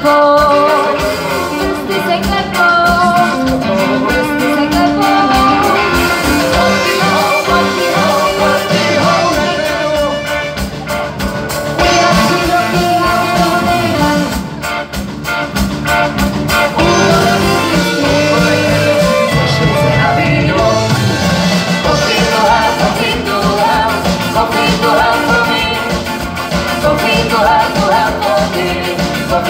trouble.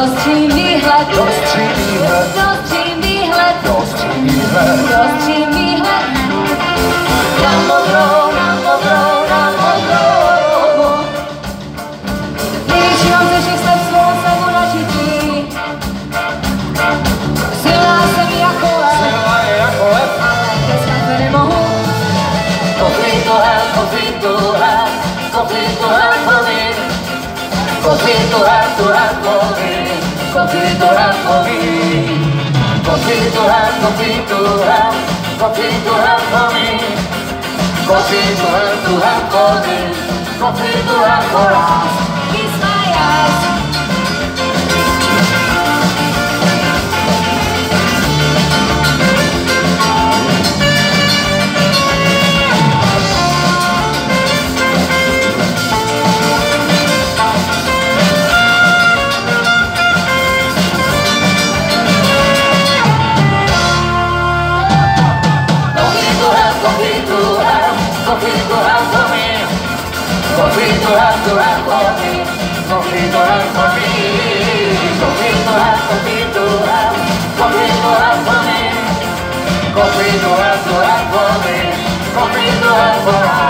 Dostřím výhled, Dostřím výhled, dostřím výhled, dostřím výhled. dostřím výhled. Na modrou, na modrou, na modrou. Mám ze všech slev svou slevu na žití. Silná jsem jako lev, Silná je jako lev, ale dneska se nemohu. coffee to have, coffee to have, coffee to for me. Coffee to to coquito rap for me. Coquito rap coquito rap coquito rap for me. Coquito rap to rap for me. Coquito rap for us. Coffee go out for me. Coffee go out, go out for me. Coffee go out for me. Coffee go out, coffee go for me. Coffee go out, go out me. Coffee go for me.